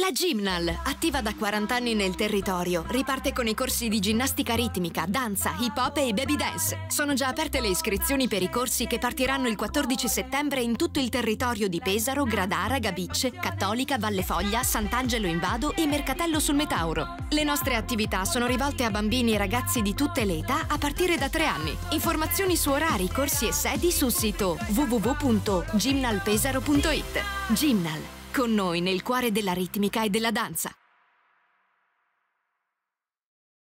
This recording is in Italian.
La Gymnal, attiva da 40 anni nel territorio, riparte con i corsi di ginnastica ritmica, danza, hip hop e baby dance. Sono già aperte le iscrizioni per i corsi che partiranno il 14 settembre in tutto il territorio di Pesaro, Gradara, Gabicce, Cattolica, Valle Foglia, Sant'Angelo in Vado e Mercatello sul Metauro. Le nostre attività sono rivolte a bambini e ragazzi di tutte le età a partire da 3 anni. Informazioni su orari, corsi e sedi sul sito www.gymnalpesaro.it. Gymnal con noi nel cuore della ritmica e della danza.